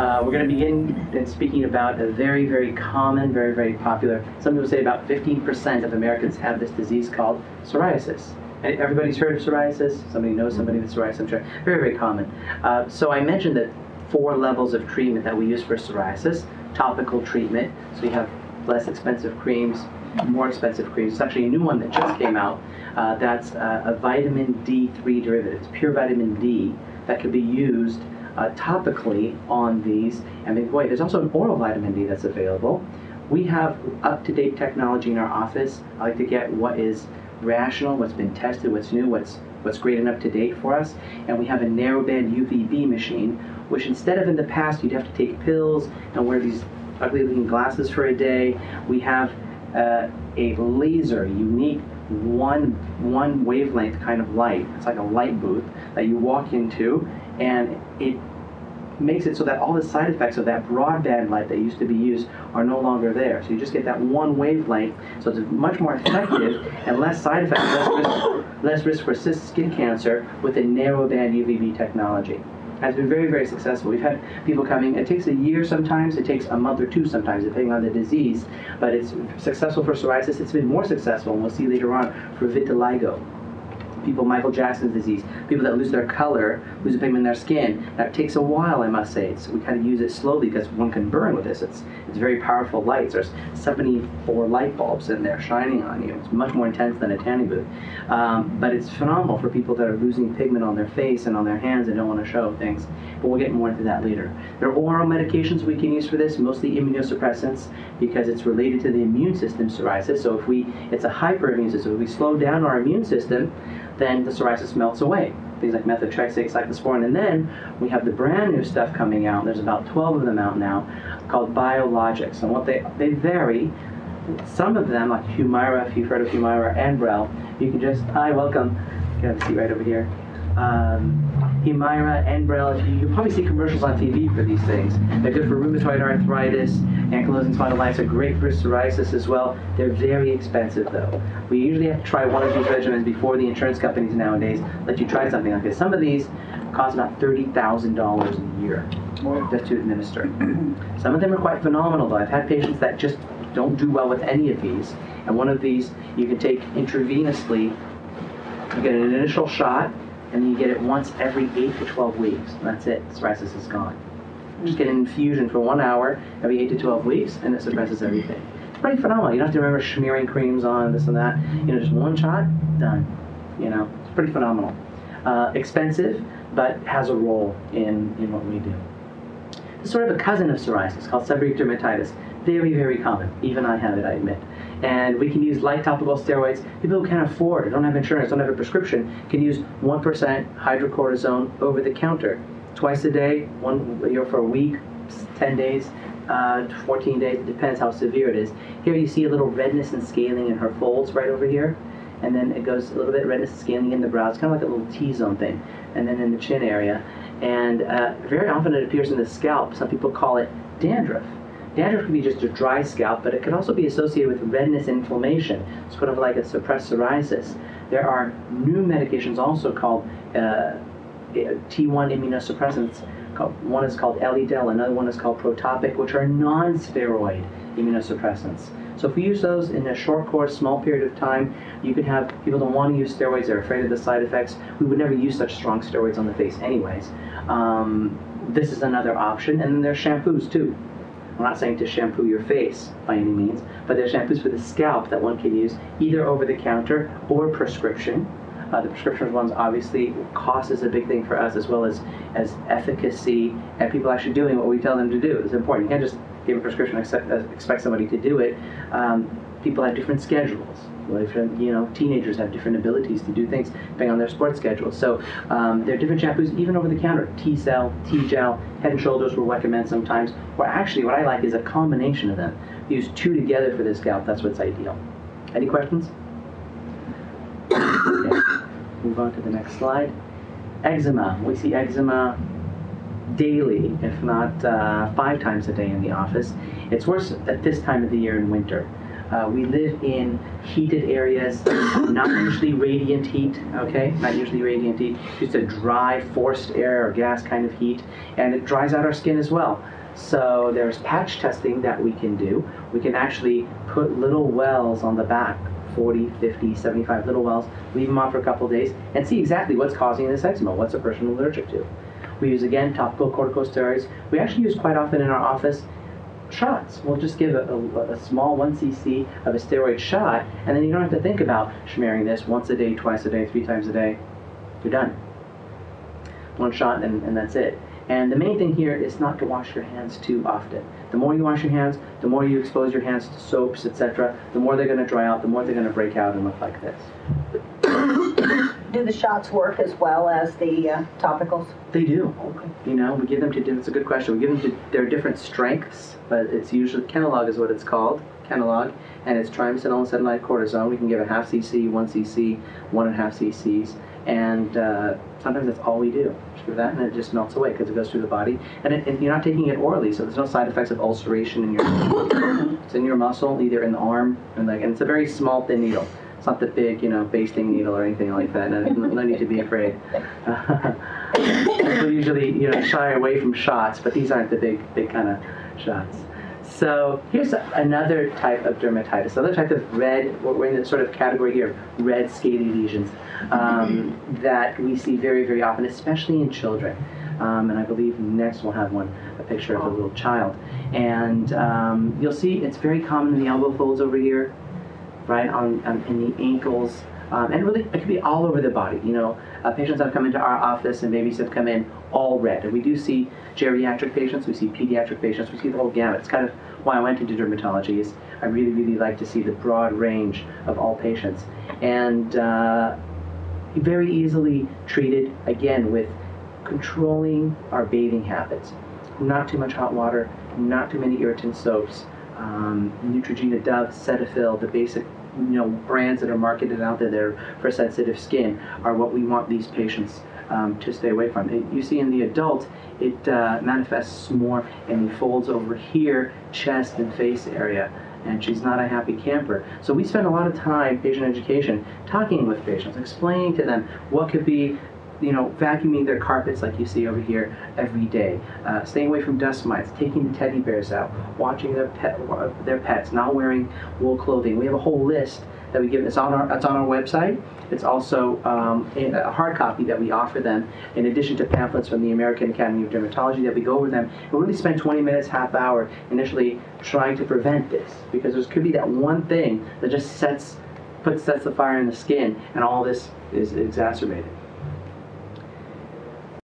Uh, we're going to begin and speaking about a very, very common, very, very popular. Some people say about 15% of Americans have this disease called psoriasis. Everybody's heard of psoriasis. Somebody knows somebody with psoriasis. I'm sure. Very, very common. Uh, so I mentioned that four levels of treatment that we use for psoriasis. Topical treatment. So you have less expensive creams, more expensive creams. It's actually a new one that just came out. Uh, that's uh, a vitamin D3 derivative. It's pure vitamin D that can be used uh, topically on these. And then, boy, there's also an oral vitamin D that's available. We have up-to-date technology in our office. I like to get what is rational, what's been tested, what's new, what's what's great and up to date for us. And we have a narrowband UVB machine, which instead of in the past you'd have to take pills and wear these ugly looking glasses for a day, we have uh, a laser, unique one one wavelength kind of light. It's like a light booth that you walk into, and it makes it so that all the side effects of that broadband light that used to be used are no longer there. So you just get that one wavelength, so it's much more effective and less side effects, less risk, less risk for skin cancer with a narrowband UVB technology. Has been very, very successful. We've had people coming. It takes a year sometimes. It takes a month or two sometimes, depending on the disease. But it's successful for psoriasis. It's been more successful, and we'll see later on for vitiligo people Michael Jackson's disease, people that lose their color, lose a pigment in their skin. That takes a while, I must say. So we kind of use it slowly because one can burn with this. It's it's very powerful lights. There's 74 light bulbs in there shining on you. It's much more intense than a tanning booth. Um, but it's phenomenal for people that are losing pigment on their face and on their hands and don't want to show things. But we'll get more into that later. There are oral medications we can use for this, mostly immunosuppressants, because it's related to the immune system psoriasis. So if we, it's a hyperimmune system. If we slow down our immune system, then the psoriasis melts away. Things like methotrexate, cyclosporin, and then we have the brand new stuff coming out. There's about 12 of them out now, called biologics, and what they they vary. Some of them, like Humira, if you've heard of Humira, and Enbrel, you can just hi, welcome. You a seat right over here. Um, Humira, Enbrel, you, you probably see commercials on TV for these things. They're good for rheumatoid arthritis, ankylosing spondylitis are great for psoriasis as well. They're very expensive though. We usually have to try one of these regimens before the insurance companies nowadays let you try something like this. Some of these cost about $30,000 a year just to administer. Some of them are quite phenomenal though. I've had patients that just don't do well with any of these. And one of these you can take intravenously. You get an initial shot, and then you get it once every 8 to 12 weeks. And that's it. Psoriasis is gone. Just get an infusion for one hour every 8 to 12 weeks, and it suppresses everything. It's pretty phenomenal. You don't have to remember smearing creams on, this and that. You know, just one shot, done. You know, it's pretty phenomenal. Uh, expensive, but has a role in, in what we do. It's sort of a cousin of psoriasis called seborrheic dermatitis. Very, very common. Even I have it, I admit. And we can use light topical steroids. People who can't afford or don't have insurance, don't have a prescription, can use 1% hydrocortisone over the counter twice a day, one you know, for a week, 10 days, uh, 14 days, it depends how severe it is. Here you see a little redness and scaling in her folds right over here. And then it goes a little bit redness and scaling in the brows, kind of like a little T-zone thing. And then in the chin area. And uh, very often it appears in the scalp. Some people call it dandruff. Dandruff can be just a dry scalp, but it can also be associated with redness inflammation, sort of like a suppressed psoriasis. There are new medications also called uh, T1 immunosuppressants. One is called Elidel, another one is called Protopic, which are non-steroid immunosuppressants. So if we use those in a short course, small period of time, you can have people don't want to use steroids, they're afraid of the side effects. We would never use such strong steroids on the face anyways. Um, this is another option, and then there's shampoos too. I'm not saying to shampoo your face by any means, but there's shampoos for the scalp that one can use either over the counter or prescription. Uh, the prescription ones, obviously, cost is a big thing for us as well as, as efficacy and people actually doing what we tell them to do. It's important. You can't just give a prescription and expect, uh, expect somebody to do it. Um, people have different schedules. You know, teenagers have different abilities to do things depending on their sports schedule. So um, there are different shampoos, even over the counter. T-Sal, T-Gel, Head and Shoulders will recommend sometimes. Or actually, what I like is a combination of them. Use two together for the scalp. That's what's ideal. Any questions? Move on to the next slide. Eczema. We see eczema daily, if not uh, five times a day in the office. It's worse at this time of the year in winter. Uh, we live in heated areas, not usually radiant heat, okay? Not usually radiant heat, just a dry, forced air or gas kind of heat, and it dries out our skin as well. So there's patch testing that we can do. We can actually put little wells on the back 40, 50, 75 little wells, leave them on for a couple days, and see exactly what's causing this eczema, what's a person allergic to. We use again topical corticosteroids. We actually use quite often in our office shots. We'll just give a, a, a, small 1 cc of a steroid shot, and then you don't have to think about smearing this once a day, twice a day, three times a day. You're done. One shot, and, and that's it. And the main thing here is not to wash your hands too often. The more you wash your hands, the more you expose your hands to soaps, etc., the more they're going to dry out, the more they're going to break out and look like this. Do the shots work as well as the uh, topicals? They do. Okay. You know, we give them to. It's a good question. We give them to. There are different strengths, but it's usually Kenalog is what it's called. Kenalog, and it's triamcinolone acetonide cortisone. We can give a half cc, one cc, one and a half cc's, and uh, sometimes that's all we do. Give that, and it just melts away because it goes through the body, and, it, and, you're not taking it orally, so there's no side effects of ulceration in your. it's in your muscle, either in the arm, and like, and it's a very small, thin needle. It's not the big, you know, basting needle or anything like that. No, no need to be afraid. People usually, you know, shy away from shots, but these aren't the big, big kind of shots. So here's another type of dermatitis, another type of red, we're in the sort of category here red scaly lesions um, that we see very, very often, especially in children. Um, and I believe next we'll have one, a picture of a little child. And um, you'll see it's very common in the elbow folds over here, right, on, on in the ankles, um, and really it could be all over the body. You know, uh, patients have come into our office and babies have come in all red, and we do see geriatric patients, we see pediatric patients, we see the whole gamut. It's kind of why I went into dermatology. Is I really, really like to see the broad range of all patients, and uh, very easily treated again with controlling our bathing habits. Not too much hot water, not too many irritant soaps. Um, Neutrogena, Dove, Cetaphil, the basic you know brands that are marketed out there that are for sensitive skin are what we want these patients um, to stay away from. It, you see in the adult, it uh, manifests more in the folds over here, chest and face area. And she's not a happy camper. So we spend a lot of time, patient education, talking with patients, explaining to them what could be you know, vacuuming their carpets like you see over here every day, uh, staying away from dust mites, taking the teddy bears out, watching their pet, their pets, not wearing wool clothing. We have a whole list that we give. It's on our it's on our website. It's also um, a hard copy that we offer them, in addition to pamphlets from the American Academy of Dermatology that we go over them. We really spend 20 minutes, half hour, initially trying to prevent this because there could be that one thing that just sets puts sets the fire in the skin, and all this is exacerbated.